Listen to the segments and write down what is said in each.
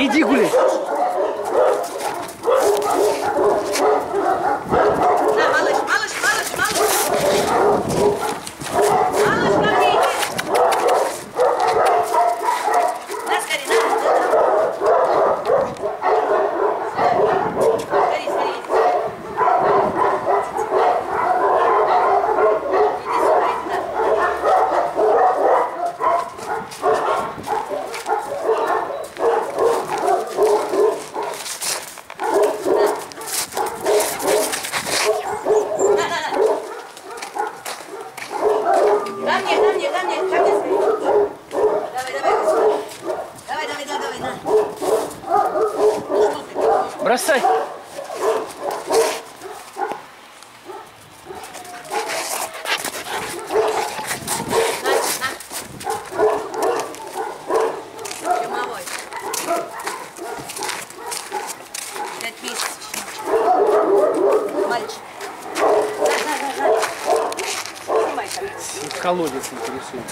Ridículo. Ко мне, ко мне, ко мне, ко мне. Давай, давай, Василий. Давай, давай, давай, давай, на. Ну что ты? Бросай. Мальчик. На, на, на, на. Снимай там. Колодец интересует.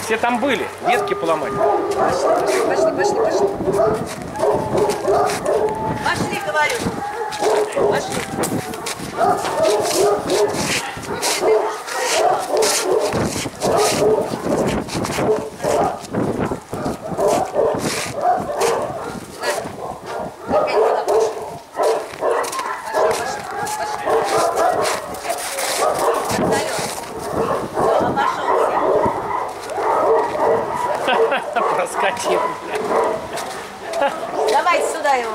Все там были, ветки. Пошли, Давайте сюда его.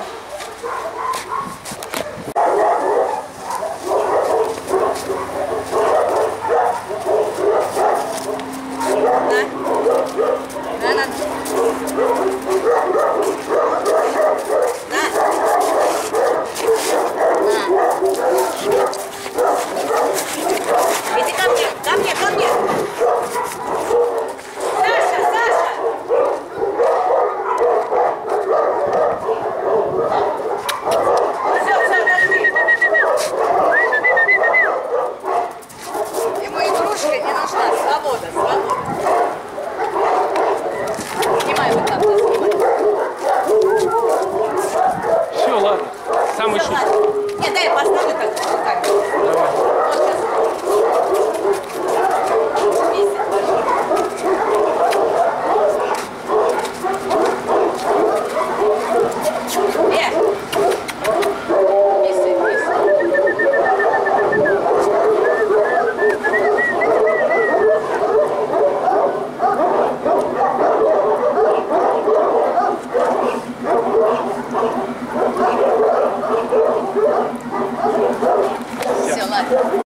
ладно. Самый шустрый. Нет, дай я поставлю так. Давай.